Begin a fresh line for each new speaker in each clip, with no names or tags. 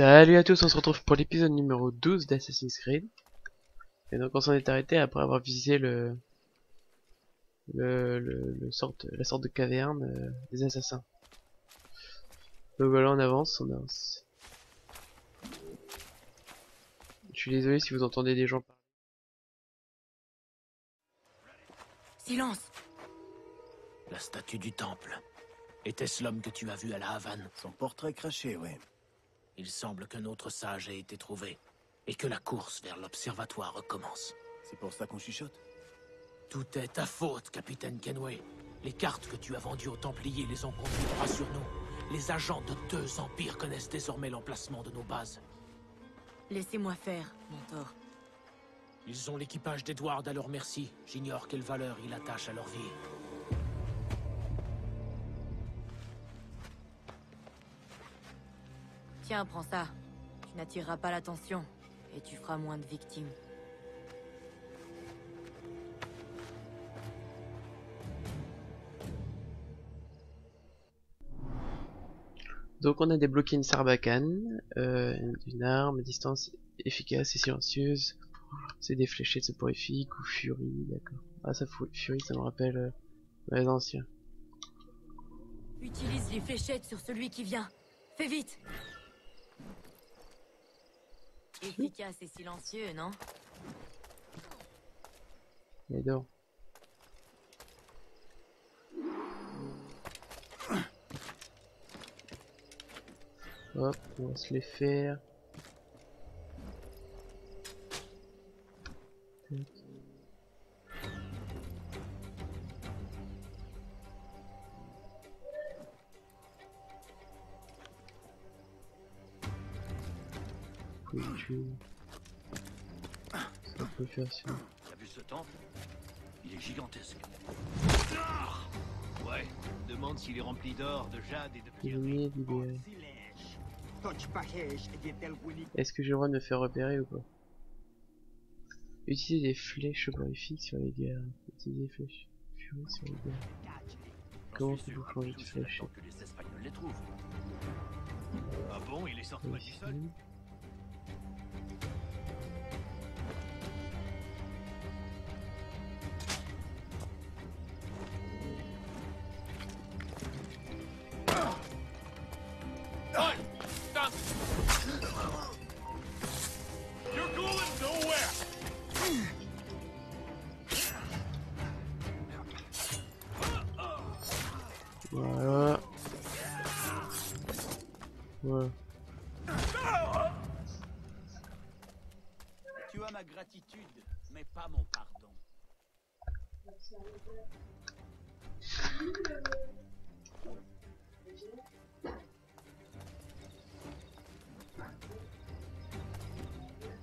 Salut à tous, on se retrouve pour l'épisode numéro 12 d'Assassin's Creed. Et donc on s'en est arrêté après avoir visité le, le, le, le sorte, la sorte de caverne euh, des assassins. Donc voilà, on avance, on avance. Je suis désolé si vous entendez des gens parler.
Silence
La statue du temple. Était-ce l'homme que tu as vu à la Havane?
Son portrait craché, oui.
Il semble qu'un autre sage ait été trouvé, et que la course vers l'observatoire recommence.
C'est pour ça qu'on chuchote
Tout est ta faute, capitaine Kenway. Les cartes que tu as vendues aux Templiers les ont conduits droit sur nous. Les agents de deux empires connaissent désormais l'emplacement de nos bases.
Laissez-moi faire, mentor.
Ils ont l'équipage d'Edward à leur merci. J'ignore quelle valeur ils attachent à leur vie.
Tiens, prends ça. Tu n'attireras pas l'attention, et tu feras moins de victimes.
Donc on a débloqué une sarbacane, euh, une arme à distance efficace et silencieuse. C'est des fléchettes soporifiques ou furie, d'accord. Ah ça furie ça me rappelle euh, les anciens.
Utilise les fléchettes sur celui qui vient. Fais vite Efficace et silencieux, non
Mais donc. Hop, on va se les faire. Ça peut faire ça.
T'as vu ce temple? Il est gigantesque. Ouais, demande s'il est rempli d'or, de jade et de
Prisonnier libéré. Est-ce que j'ai le droit de me faire repérer ou pas? Utiliser des flèches soporifiques sur les guerres. Utiliser des flèches furie sur les guerres. Comment peux-je changer de flèche?
Ah bon, il est sorti pas du sol?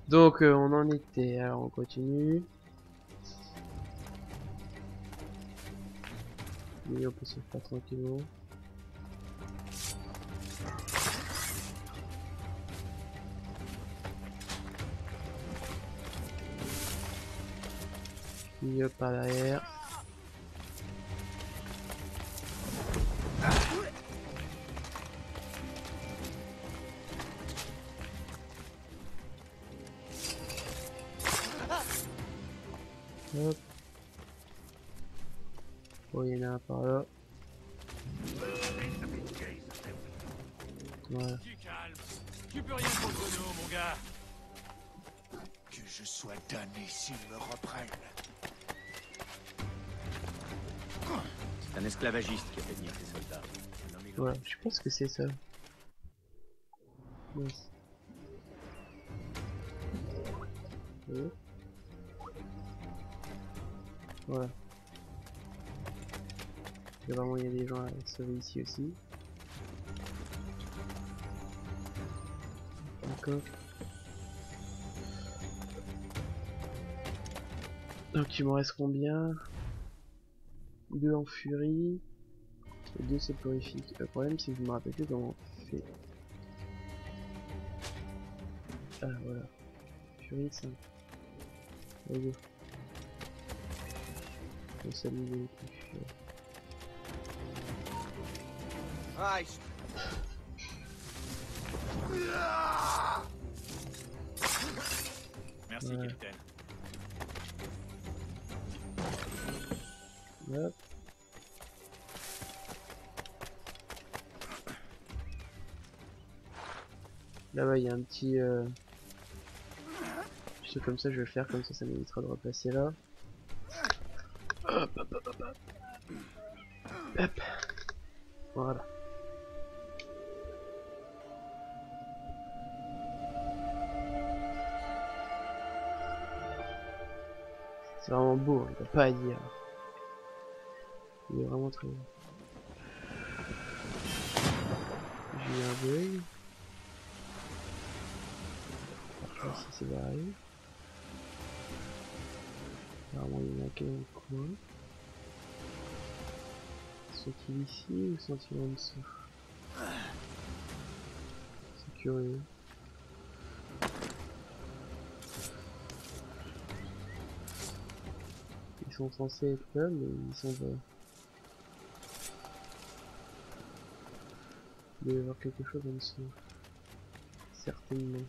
Donc euh, on en était, alors on continue. Oui, on peut se faire tranquillement. Hop par derrière. Oh, il y en a un par là. Voilà.
Tu calmes. Tu peux rien contre nous, mon gars.
Que je sois damné s'ils me reprennent.
C'est un esclavagiste qui a fait venir ses soldats.
Voilà, je pense que c'est ça. Yes. Vraiment, il y a des gens à sauver ici aussi. D'accord. Donc il me reste combien? Deux en furie et deux soporifiques. Le problème c'est que je me rappelle plus comment on fait. Ah voilà. Furie 5. Allez go. On s'amuse les
Merci,
Ouais.
capitaine.
Hop. Là-bas, il y a un petit... Euh... Juste comme ça, je vais le faire, comme ça, ça m'évitera de repasser là. Hop, hop, hop, hop, hop. Hop. Voilà. C'est vraiment beau, il n'y a pas à dire. Il est vraiment très beau. J'ai un bug. Par contre, ça c'est barré. Apparemment, il y en a qu'un dans le coin. Sont-ils ici ou sont-ils en dessous? C'est curieux. Sont censés être là, mais ils sont pas. Il doit y avoir quelque chose en dessous. Certainement.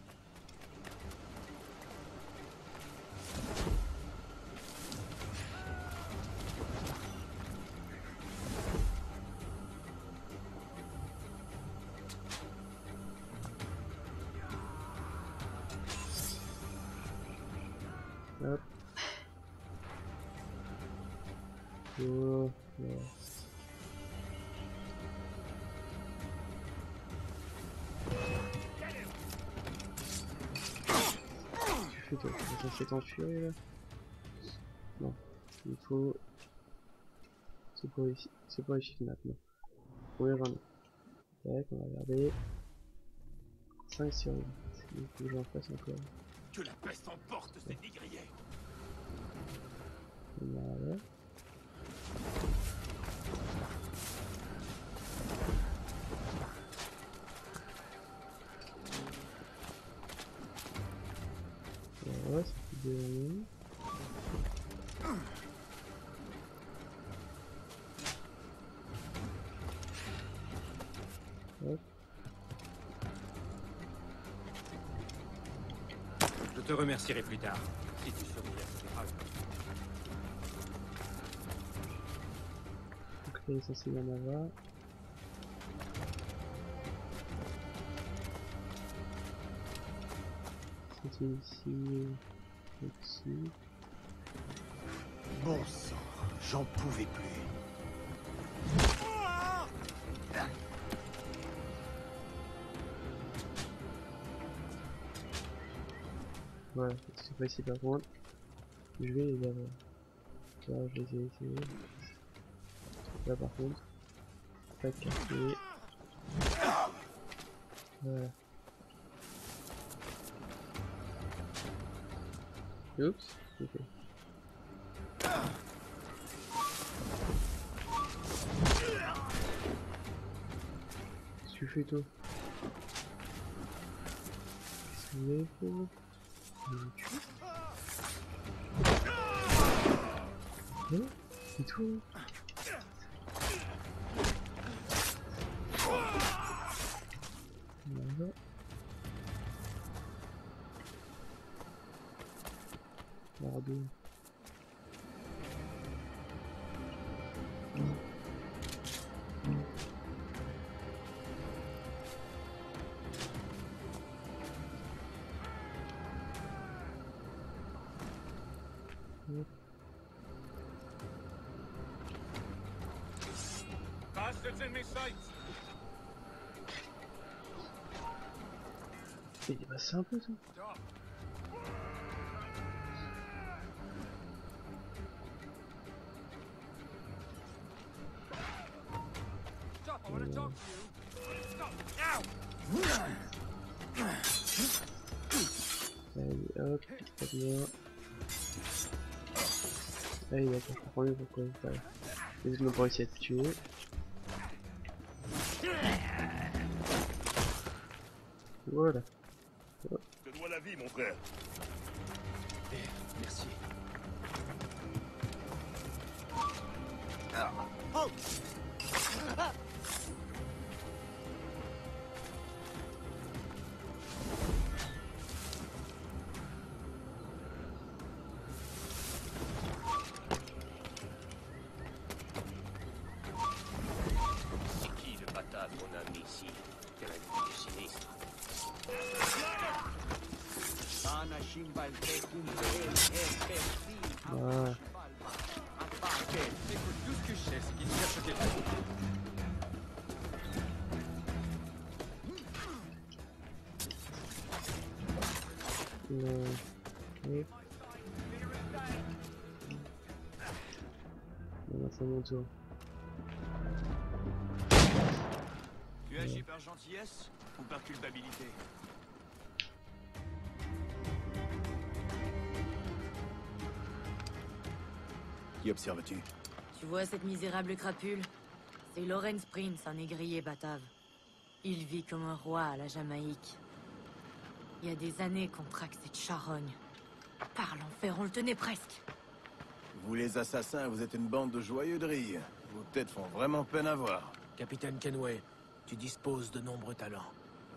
Censé t'enfuir là Non, il faut... C'est pour ici, c'est pour ici maintenant. Combien j'en ai Tac, on va regarder. 5 sur 8. Il faut que j'en fasse encore.
Que la peste emporte ces négriers.
Voilà. Ça.
Je te remercierai plus tard, si tu surveilles à
Donc là, il est censé y en avoir. C'était ici.
Bon sang, j'en pouvais plus.
Voilà, cette fois-ci par contre, je vais les avoir. Là, je les ai essayés. Là par contre, pas de quartier. Voilà. Tu fais Hein C'est tout
Bastards in my sights?
Il est passé un peu ça
Stop, I want to talk to you. Stop, now!
Allez, hop, très bien. Allez, d'accord, je comprends mieux pourquoi il parle. Les autres Voilà.
Je te dois la vie, mon frère.
Merci.
Ouais.
Écoute, tout c'est
mon tour.
Tu agis par gentillesse ou par culpabilité?
Qui observes-tu
Tu vois cette misérable crapule C'est Lawrence Prince, un négrier batave. Il vit comme un roi à la Jamaïque. Il y a des années qu'on traque cette charogne. Par l'enfer, on le tenait presque.
Vous les assassins, vous êtes une bande de joyeux drilles. Vos têtes font vraiment peine à voir.
Capitaine Kenway, tu disposes de nombreux talents.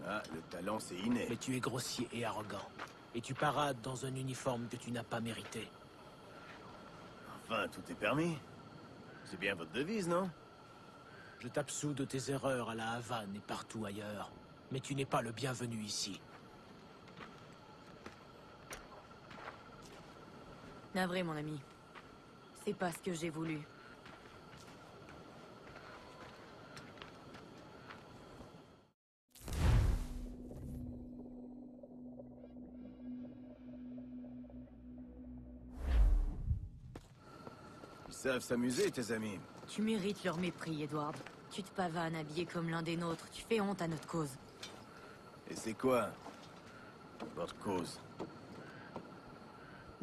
Ah, le talent c'est inné.
Mais tu es grossier et arrogant. Et tu parades dans un uniforme que tu n'as pas mérité.
Enfin, tout est permis. C'est bien votre devise, non?
Je t'absous de tes erreurs à la Havane et partout ailleurs. Mais tu n'es pas le bienvenu ici.
Navré, mon ami. C'est pas ce que j'ai voulu.
Savent s'amuser, tes amis.
Tu mérites leur mépris, Edward. Tu te pavanes habillé comme l'un des nôtres. Tu fais honte à notre cause.
Et c'est quoi Votre cause?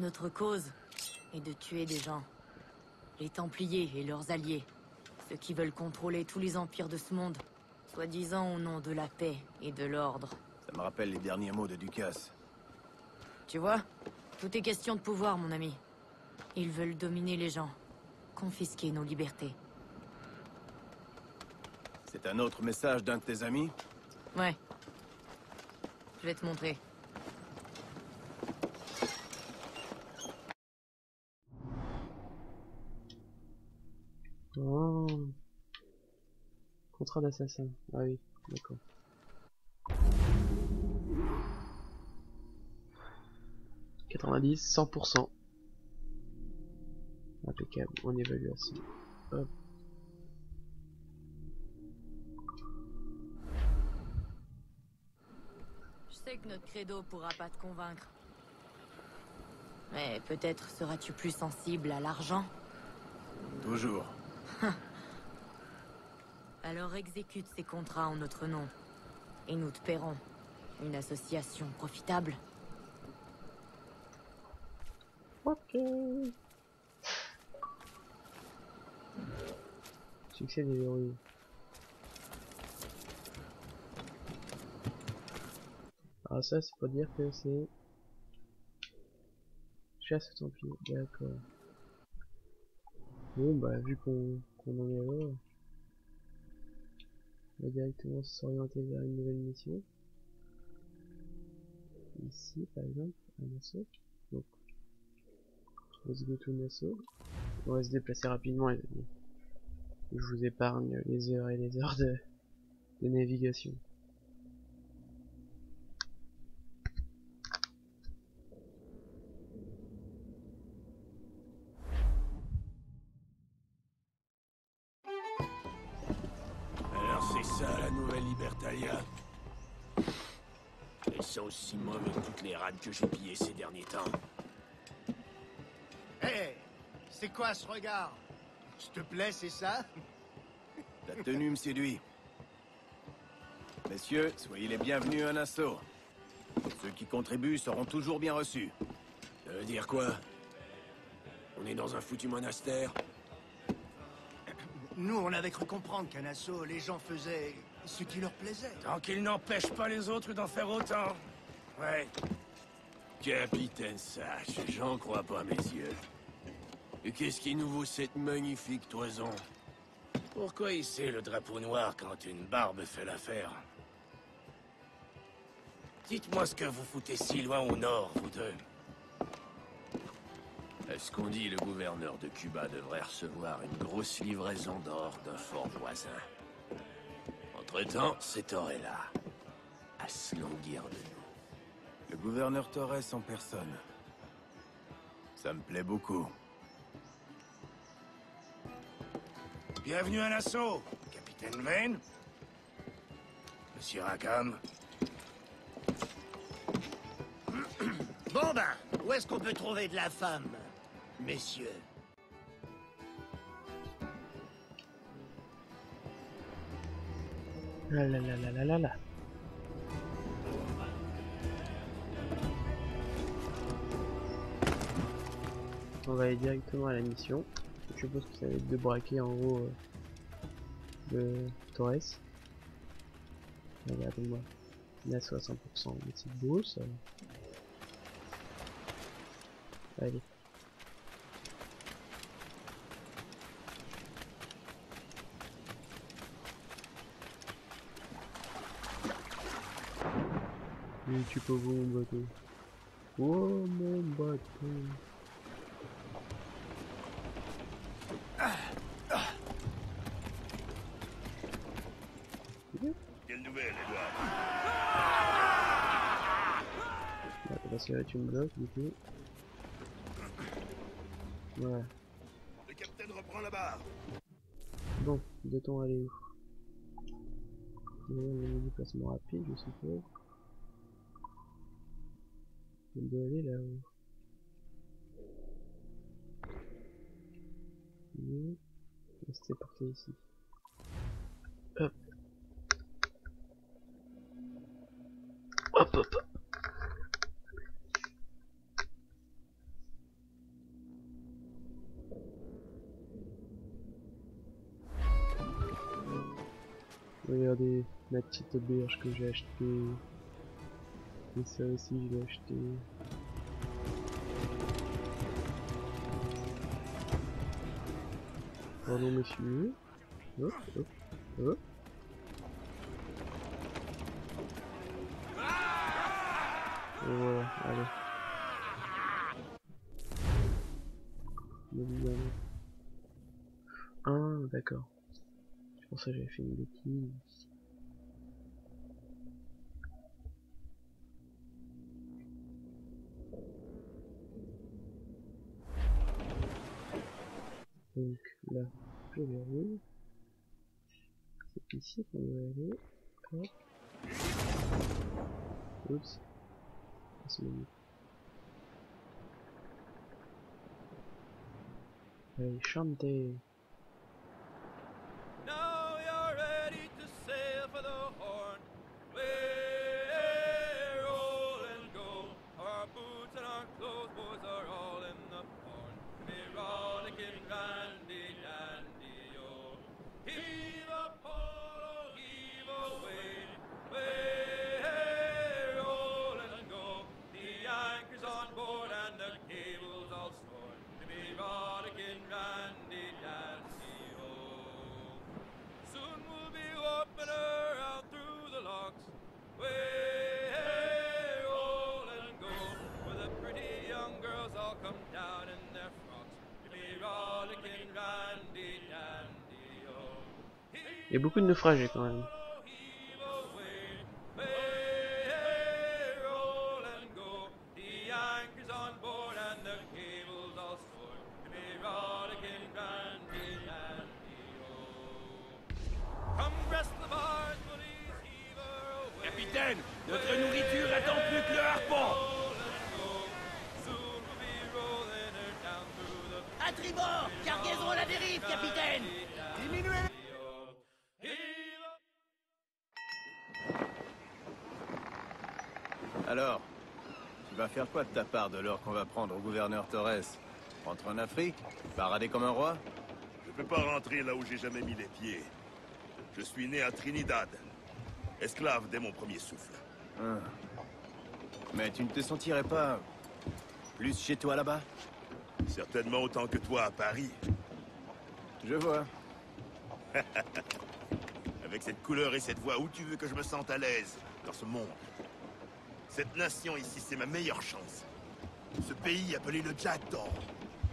Notre cause est de tuer des gens. Les Templiers et leurs alliés. Ceux qui veulent contrôler tous les empires de ce monde. Soi-disant au nom de la paix et de l'ordre.
Ça me rappelle les derniers mots de Ducasse.
Tu vois Tout est question de pouvoir, mon ami. Ils veulent dominer les gens. Confisquer nos libertés.
C'est un autre message d'un de tes amis?
Ouais. Je vais te montrer.
Oh. Contrat d'assassin. Ah oui, d'accord. « 90, 100%. Impeccable, on évaluation. Hop.
Je sais que notre credo pourra pas te convaincre. Mais peut-être seras-tu plus sensible à l'argent
Toujours.
Alors exécute ces contrats en notre nom. Et nous te paierons. Une association profitable.
Ok. Succès des verrouilles. Ah ça c'est pas dire que c'est chasse au templier, d'accord. Bon bah vu qu'on en est là, on va directement s'orienter vers une nouvelle mission. Ici par exemple, un assaut. Donc go to Nassau. On va se déplacer rapidement les amis. Je vous épargne les heures et les heures de, de navigation.
Alors c'est ça la nouvelle Libertalia Elles sont aussi mauvais que toutes les rades que j'ai pillées ces derniers temps.
Hé C'est quoi ce regard? Je te plaît, c'est ça
Ta tenue me séduit. Messieurs, soyez les bienvenus à Nassau. Ceux qui contribuent seront toujours bien reçus.
Ça veut dire quoi On est dans un foutu monastère
Nous, on avait cru comprendre qu'à Nassau, les gens faisaient ce qui leur plaisait.
Tant qu'ils n'empêchent pas les autres d'en faire autant. Ouais. Capitaine Sage, j'en crois pas mes yeux. Et qu'est-ce qui nous vaut cette magnifique toison Pourquoi hisser le drapeau noir quand une barbe fait l'affaire Dites-moi ce que vous foutez si loin au nord, vous deux. Est-ce qu'on dit le gouverneur de Cuba devrait recevoir une grosse livraison d'or d'un fort voisin Entre-temps, cet or est là, à se languir de nous.
Le gouverneur Torres en personne. Ça me plaît beaucoup.
Bienvenue à Nassau, capitaine Vane. Monsieur Rackham.
Bon ben, où est-ce qu'on peut trouver de la femme, messieurs?
La la la la la la la. On va aller directement à la mission. Je suppose que ça va être de braquer en gros euh, le Torres. Regardez-moi. Il à 60%, mais c'est beau ça. Allez. Oui, tu peux voir mon bateau. Oh mon bateau.
Quelle nouvelle, Edouard
parce que là tu me bloques du coup. Voilà.
Le capitaine reprend la barre.
Bon, doit-on aller où? Un déplacement rapide, je suppose. On doit aller là-haut. Oui. Restez porté ici. Hop. Hop hop. Regardez la petite auberge que j'ai achetée. Et ça aussi je l'ai acheté. Pardon monsieur. Hop. Et voilà, allez. Ah, d'accord. Pour ça que j'avais fait une bêtise. Donc là, je vais aller. C'est ici qu'on doit aller. Hop. Oups. Ah, c'est bon. Allez, chantez.
Bars, bullies, heave her away.
Capitaine, notre nourriture attend plus que le harpon
faire quoi de ta part de l'or qu'on va prendre au gouverneur Torres? Rentre en Afrique Parader comme un roi?
Je peux pas rentrer là où j'ai jamais mis les pieds. Je suis né à Trinidad. Esclave dès mon premier souffle.
Hein. Mais tu ne te sentirais pas plus chez toi là-bas?
Certainement autant que toi à Paris.
Je vois.
Avec cette couleur et cette voix, où tu veux que je me sente à l'aise dans ce monde? Cette nation ici, c'est ma meilleure chance. Ce pays appelé le Jack d'Or,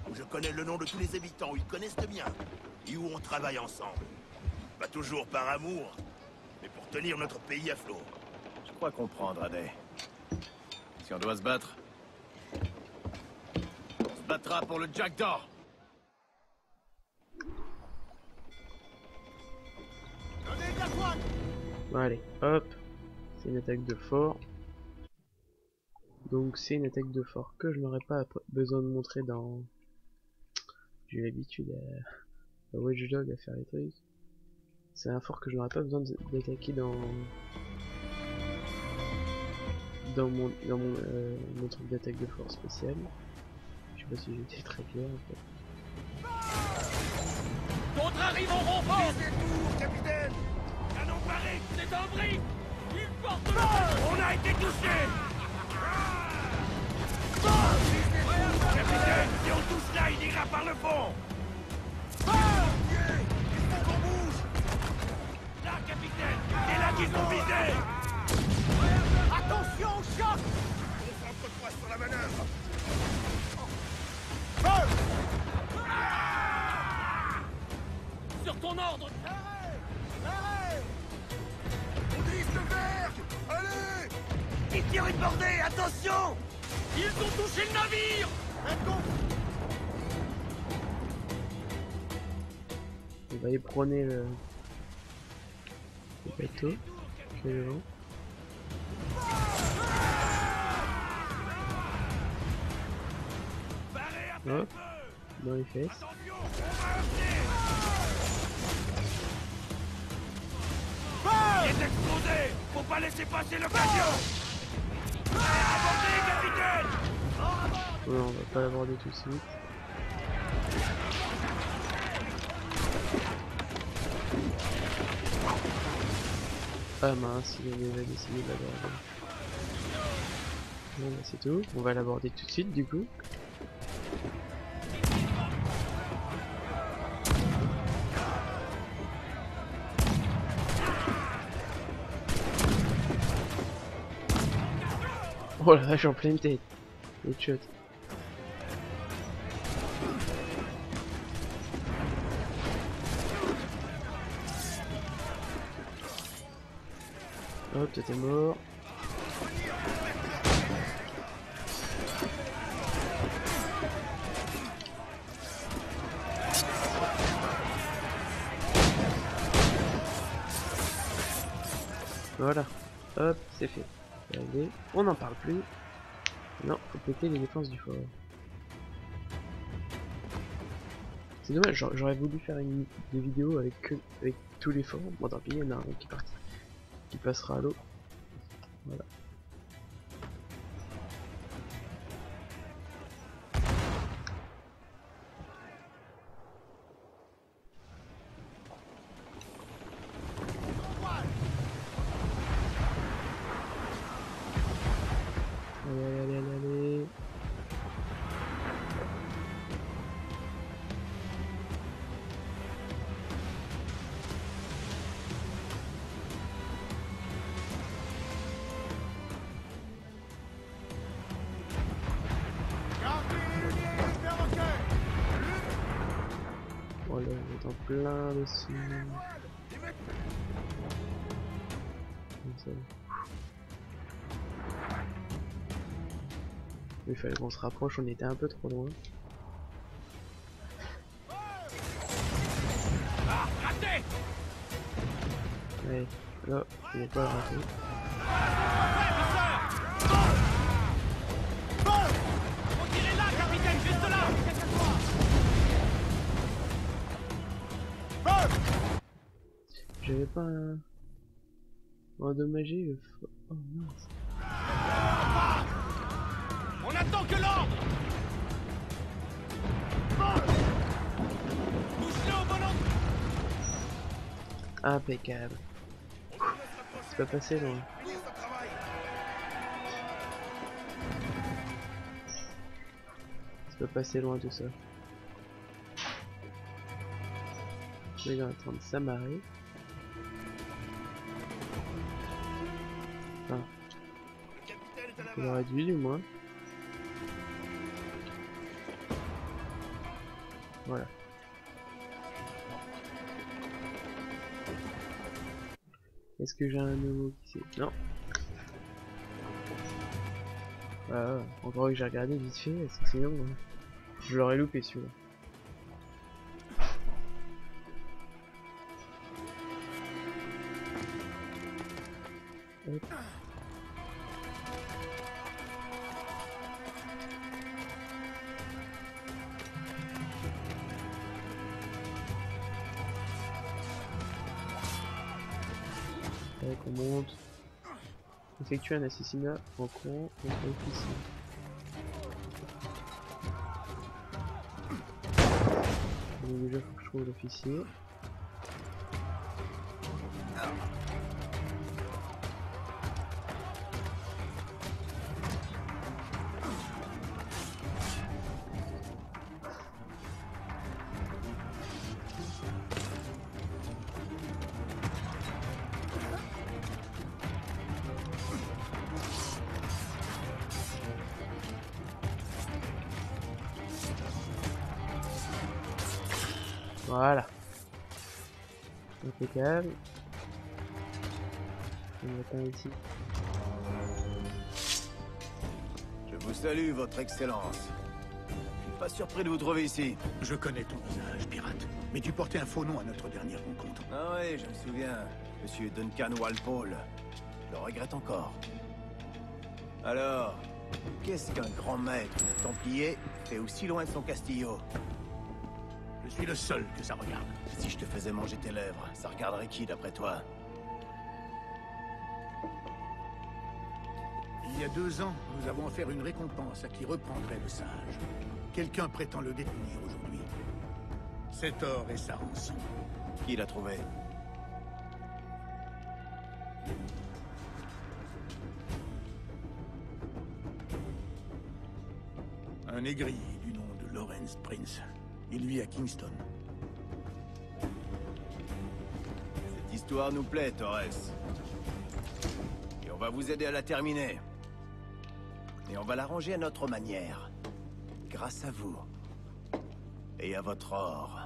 où je connais le nom de tous les habitants, où ils connaissent le mien, et où on travaille ensemble. Pas toujours par amour, mais pour tenir notre pays à flot.
Je crois comprendre, Adé. Si on doit se battre, on se battra pour le Jackdaw.
Bon, allez, hop. C'est une attaque de fort. Donc c'est une attaque de fort que je n'aurais pas besoin de montrer dans... J'ai l'habitude à... à Watchdog à faire les trucs. C'est un fort que je n'aurais pas besoin d'attaquer dans... Dans mon, dans mon, euh, mon truc d'attaque de fort spécial. Je sais pas si j'étais très clair en fait.
D'autres arrivent en renfort
Tour, capitaine
Canon paré C'est un brick Il porte
On a été touché Capitaine, si on touche là, il ira par le fond Il faut qu'on bouge Là, capitaine C'est là qu'ils ont visé
Attention au choc
Concentre-toi sur la manœuvre
Sur ton ordre.
On glisse le vergue Allez. Qui tire une bordée Attention
Ils ont touché le navire
On va éprouver le... le bateau. qui est devant. Hop, dans les fesses.
Il est explosé Faut pas laisser passer l'occasion
On va pas l'aborder tout de suite. Ah mince, il a déjà décidé de l'aborder. Bon bah c'est tout, on va l'aborder tout de suite du coup. Oh la vache en pleine tête. Headshot. Hop, t'es mort. Voilà. Hop, c'est fait. On n'en parle plus. Non, faut péter les défenses du fort. C'est dommage, j'aurais voulu faire une, des vidéos avec tous les forts. Bon tant pis, il y en a un qui est parti. Qui passera à l'eau. Voilà. Plein dessus. Ça. Il fallait qu'on se rapproche, on était un peu trop loin.
Ah,
Ouais, là, je vais pas le rater. Pas endommagé le fo- Oh mince.
On attend que l'ordre Touche-le au bon endroit
Impeccable. C'est pas passé loin. C'est pas passé loin tout ça. Je vais en train de il aurait dû du moins. Voilà. Est-ce que j'ai un nouveau qui c'est Non. Ah, encore que j'ai regardé vite fait, parce que sinon... euh, Je l'aurais loupé celui-là. Hop. Allez, qu'on monte. Effectuer un assassinat en courant contre l'officier. Donc déjà faut que je trouve l'officier. Voilà. Impeccable. Ici.
Je vous salue, votre excellence. Je suis pas surpris de vous trouver ici.
Je connais ton visage, pirate. Mais tu portais un faux nom à notre dernière rencontre.
Ah oui, je me souviens. Monsieur Duncan Walpole. Je le regrette encore. Alors, qu'est-ce qu'un grand maître de Templier fait aussi loin de son castillo?
Je suis le seul que ça regarde.
Si je te faisais manger tes lèvres, ça regarderait qui d'après toi?
Il y a deux ans, nous avons offert une récompense à qui reprendrait le sage. Quelqu'un prétend le détenir aujourd'hui. Cet or est sa rançon.
Qui l'a trouvé?
Un négrier du nom de Lawrence Prince. Il vit à Kingston.
Cette histoire nous plaît, Torres. Et on va vous aider à la terminer. Et on va l'arranger à notre manière. Grâce à vous. Et à votre or.
«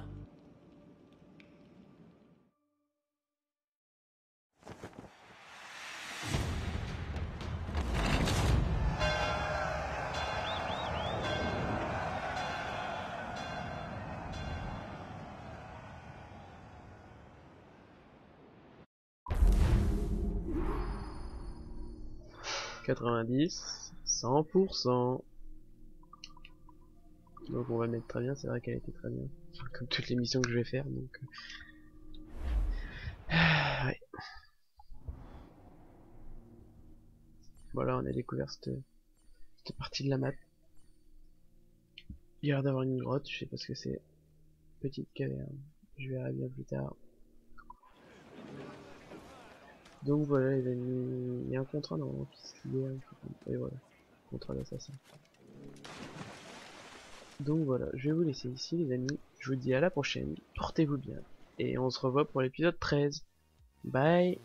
90, 100%. Donc on va mettre très bien, c'est vrai qu'elle était très bien. Comme toutes les missions que je vais faire, donc... euh. Ah. Voilà, on a découvert cette, cette partie de la map. Il y a l'air d'avoir une grotte, je sais pas ce que c'est. Petite caverne, je verrai bien plus tard. Donc voilà les amis, il y a un contrat normalement qui libère, et voilà, contrat d'assassin. Donc voilà, je vais vous laisser ici les amis, je vous dis à la prochaine, portez-vous bien, et on se revoit pour l'épisode 13. Bye.